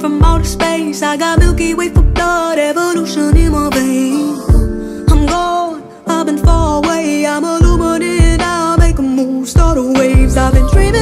from outer space. I got Milky Way for blood, evolution in my veins I'm gone, I've been far away. I'm illuminated, I'll make a move, start a waves. I've been dreaming